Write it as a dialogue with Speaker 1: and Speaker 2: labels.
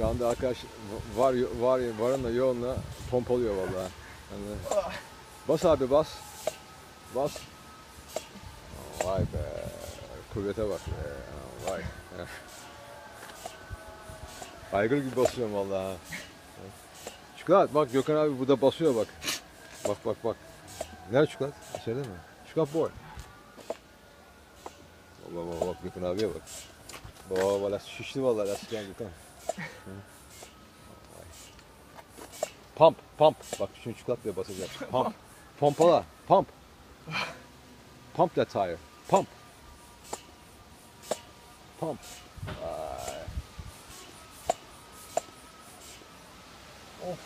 Speaker 1: Şu anda arkadaş var var varınla yoğunla pompalıyor vallahi. Yani, bas abi bas. Bas. Vay be. Kuvvete bak be. Vay. Aygır gibi basıyorum vallahi. Çikolat bak Gökhan abi burada basıyor bak. Bak bak bak. Nerede çikolat? Söyle mi? Çikolat boy. Bak bak Gökhan abiye bak. Baba valla şişti vallahi lastikler Gökhan. Pump, pump. Bak şunu çikolat diye basacağım. Pump. Pompala, pump. Pump that tire. Pump. Pump. Vay. Of.